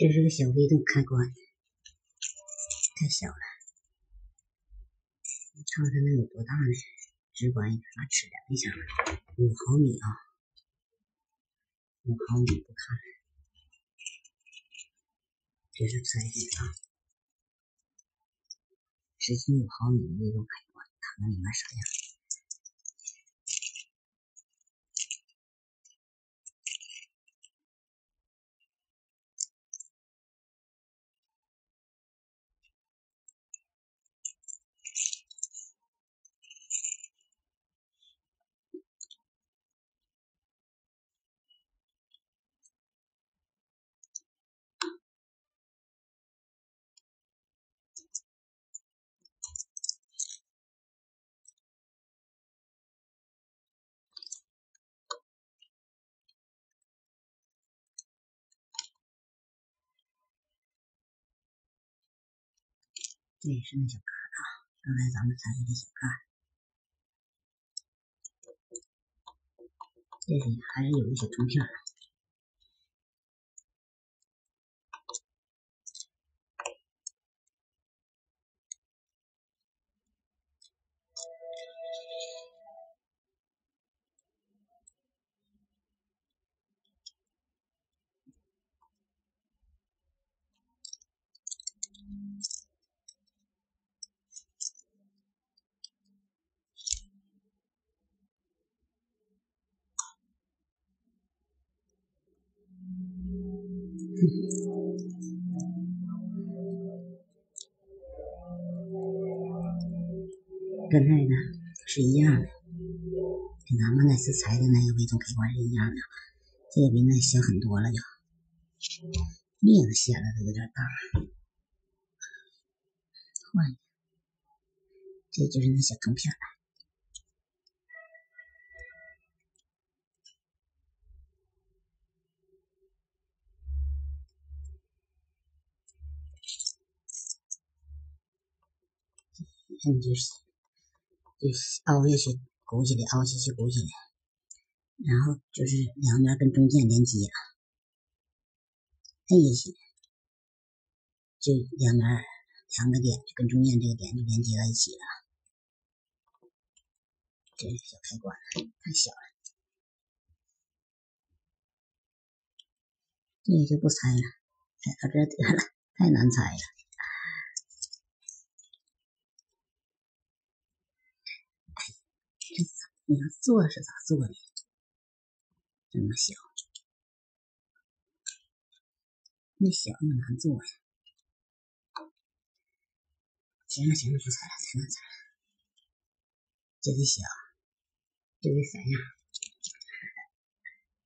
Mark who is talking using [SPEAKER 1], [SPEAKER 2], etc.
[SPEAKER 1] 这是个小微动开关，太小了。你瞅它能有多大呢？直观一点，拿尺量一下，五毫米啊，五毫米不看了。这是彩电啊，直径五毫米的微动开关，看看里面啥样。这也是那小盖啊，刚才咱们拆下的小盖，这里还是有一些图片。跟那个是一样的，跟咱们那次拆的那个微动开关是一样的，这个比那小很多了，就镊子显得都有点大，换一个，这就是那小铜片了。嗯，就是，就是凹下去，鼓起来，凹下去，鼓起来，然后就是两边跟中间连接，摁下去，就两边两个点就跟中间这个点就连接到一起了。这是小开关，太小了，这个就不拆了，拆到这得了，太难拆了。你要做是咋做的？这么小，那小又难做呀。行了行了，不拆了，太难拆了，就得小，就得散样。